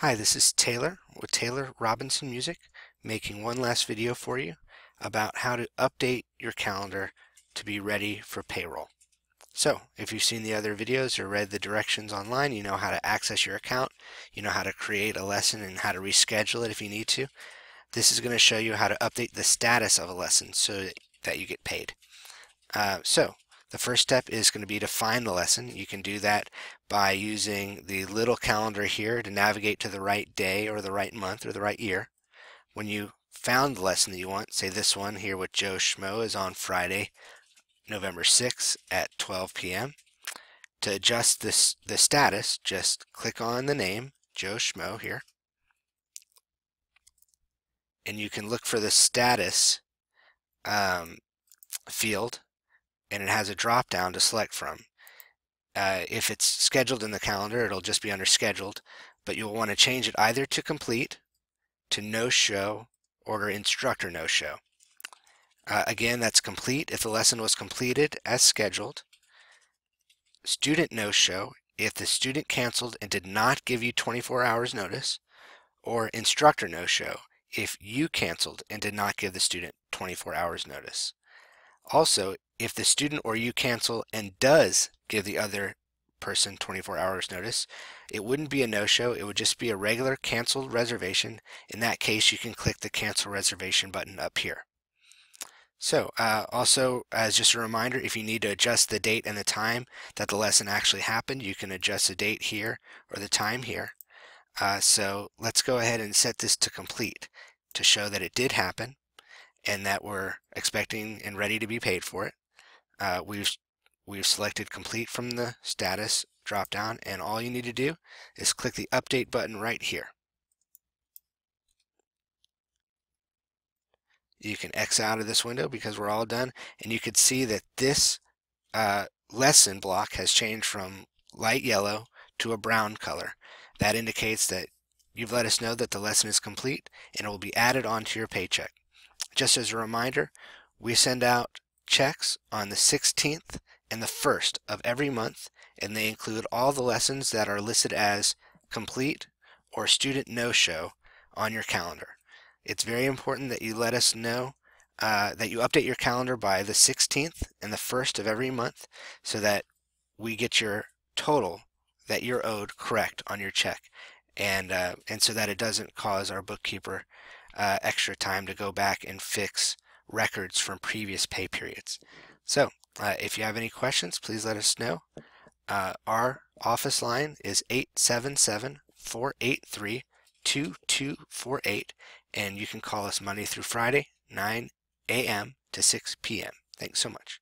Hi, this is Taylor with Taylor Robinson Music making one last video for you about how to update your calendar to be ready for payroll. So if you've seen the other videos or read the directions online, you know how to access your account, you know how to create a lesson and how to reschedule it if you need to. This is going to show you how to update the status of a lesson so that you get paid. Uh, so the first step is going to be to find the lesson. You can do that by using the little calendar here to navigate to the right day or the right month or the right year. When you found the lesson that you want, say this one here with Joe Schmo is on Friday, November 6th at 12 p.m. To adjust this the status, just click on the name, Joe Schmo here. And you can look for the status um, field and it has a drop down to select from. Uh, if it's scheduled in the calendar, it'll just be under scheduled, but you'll want to change it either to complete, to no show, or to instructor no show. Uh, again, that's complete if the lesson was completed as scheduled. Student no show if the student canceled and did not give you 24 hours notice, or instructor no show if you canceled and did not give the student 24 hours notice. Also, if the student or you cancel and does give the other person 24 hours notice, it wouldn't be a no-show. It would just be a regular canceled reservation. In that case, you can click the cancel reservation button up here. So uh, also as just a reminder, if you need to adjust the date and the time that the lesson actually happened, you can adjust the date here or the time here. Uh, so let's go ahead and set this to complete to show that it did happen and that we're expecting and ready to be paid for it uh, we've we've selected complete from the status drop down and all you need to do is click the update button right here. You can X out of this window because we're all done and you can see that this uh, lesson block has changed from light yellow to a brown color. That indicates that you've let us know that the lesson is complete and it will be added onto your paycheck. Just as a reminder, we send out checks on the 16th and the 1st of every month, and they include all the lessons that are listed as complete or student no-show on your calendar. It's very important that you let us know uh, that you update your calendar by the 16th and the 1st of every month so that we get your total that you're owed correct on your check and uh, and so that it doesn't cause our bookkeeper uh, extra time to go back and fix records from previous pay periods. So uh, if you have any questions, please let us know. Uh, our office line is 877-483-2248 and you can call us Monday through Friday, 9 a.m. to 6 p.m. Thanks so much.